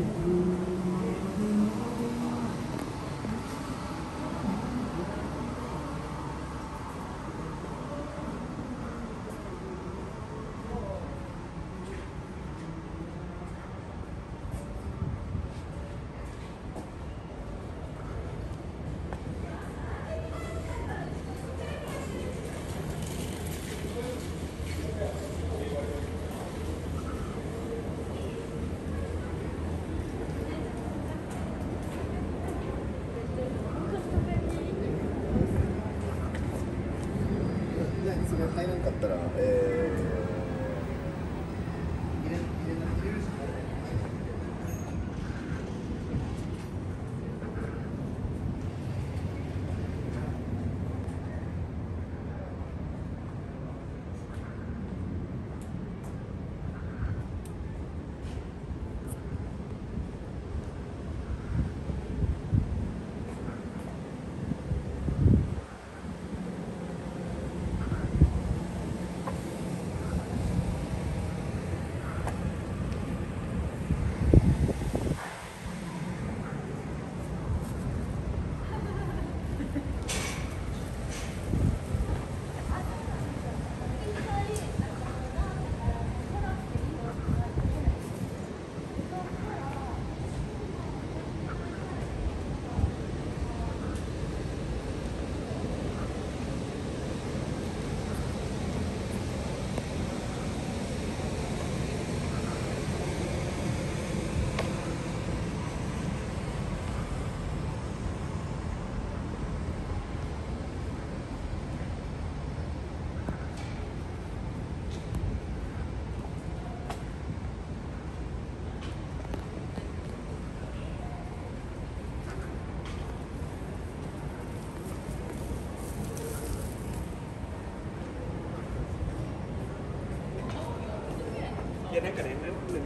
you. เย็นให้กับเด็นนั้นหนึ่ง